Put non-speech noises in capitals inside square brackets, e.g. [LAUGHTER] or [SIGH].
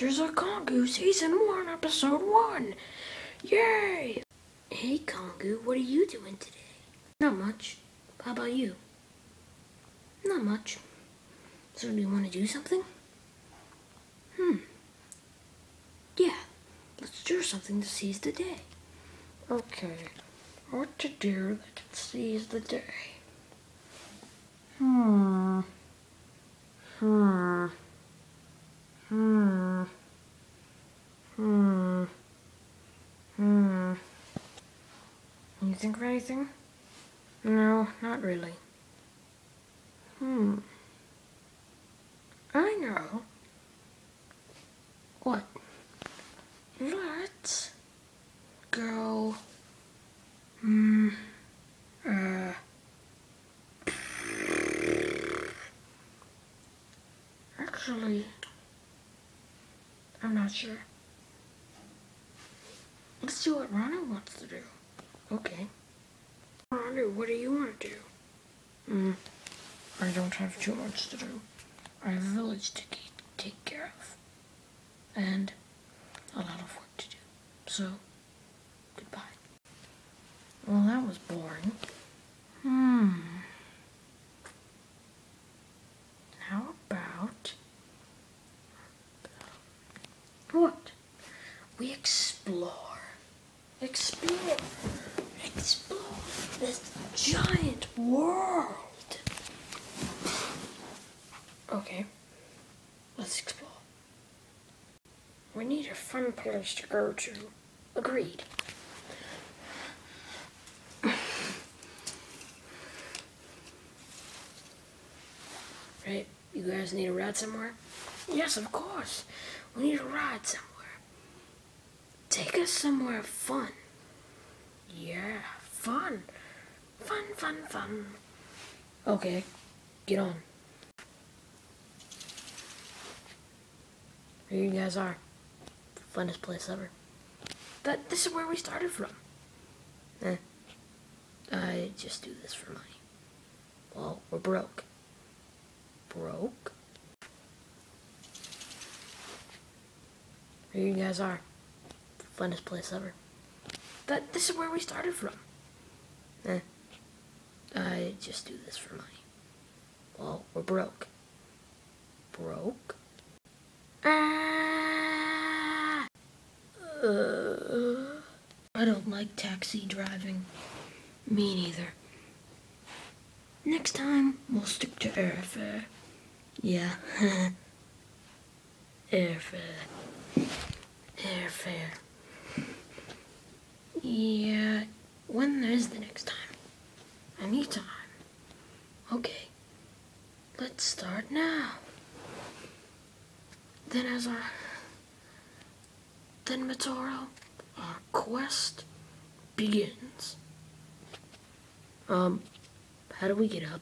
Adventures of Kongu, Season 1, Episode 1. Yay! Hey, Kongu, what are you doing today? Not much. How about you? Not much. So, do you want to do something? Hmm. Yeah. Let's do something to seize the day. Okay. What to do that can seize the day? Hmm. Hmm. Hmm. Hmm. Hmm. You think of anything? No, not really. Hmm. I know. What? Let's go. Hmm. Uh. Actually, I'm not sure. Let's do what Raanu wants to do. Okay. Raanu, what do you want to do? Hmm. I don't have too much to do. I have a village to ke- take care of. And a lot of work to do. So, goodbye. Well, that was boring. Hmm. How about. What? We explore. Explore. Explore this giant world. Okay. Let's explore. We need a fun place to go to. Agreed. Right? You guys need a ride somewhere? Yes, of course. We need a ride somewhere. Take us somewhere fun. Yeah, fun. Fun, fun, fun. Okay, get on. Here you guys are. Funnest place ever. But this is where we started from. Eh. I just do this for money. Well, we're broke. Broke? Here you guys are. Funnest place ever. But this is where we started from. Eh. I just do this for money. Well, we're broke. Broke? Ah! Uh, I don't like taxi driving. Me neither. Next time, we'll stick to airfare. Yeah. [LAUGHS] airfare. Airfare. Yeah. When is the next time? Anytime. Okay. Let's start now. Then as our then Matoro, our quest begins. Um, how do we get up?